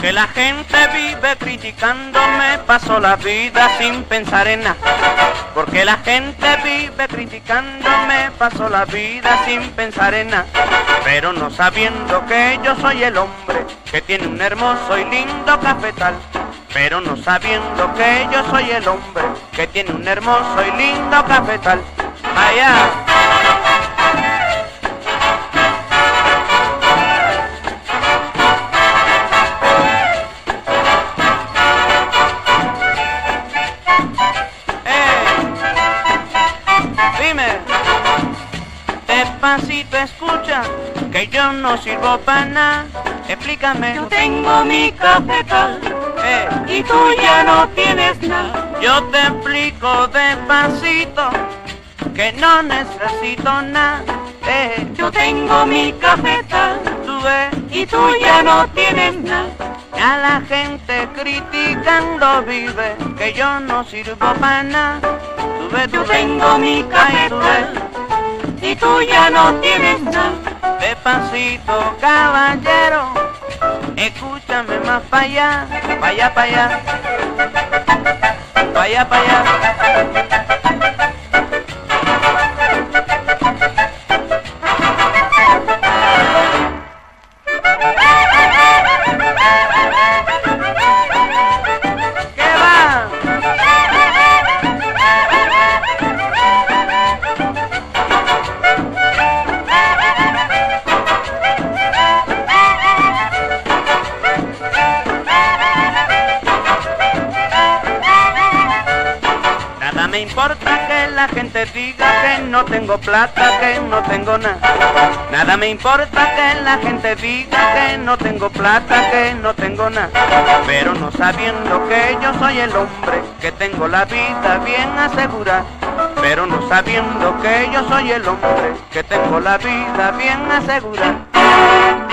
Porque la gente vive criticándome, paso la vida sin pensar en nada. Porque la gente vive criticándome, paso la vida sin pensar en nada. Pero no sabiendo que yo soy el hombre que tiene un hermoso y lindo cafetal. Pero no sabiendo que yo soy el hombre que tiene un hermoso y lindo cafetal. Vaya. Dime, despacito escucha, que yo no sirvo para nada. Explícame. Yo tengo mi cafetal Eh, y tú ya no tienes nada. yo te explico despacito, que no necesito nada. Eh, Yo tengo mi cafetal tú ves, y tú ya no tienes nada. a la gente criticando vive, que yo no sirvo para nada. Tú Yo tengo mi cafetal y tú ya no tienes nada. Despacito, caballero, escúchame más para allá, para allá, para allá, para allá, para allá. Me importa que la gente diga que no tengo plata, que no tengo nada. Nada me importa que la gente diga que no tengo plata, que no tengo nada. Pero no sabiendo que yo soy el hombre, que tengo la vida bien asegurada. Pero no sabiendo que yo soy el hombre, que tengo la vida bien asegurada.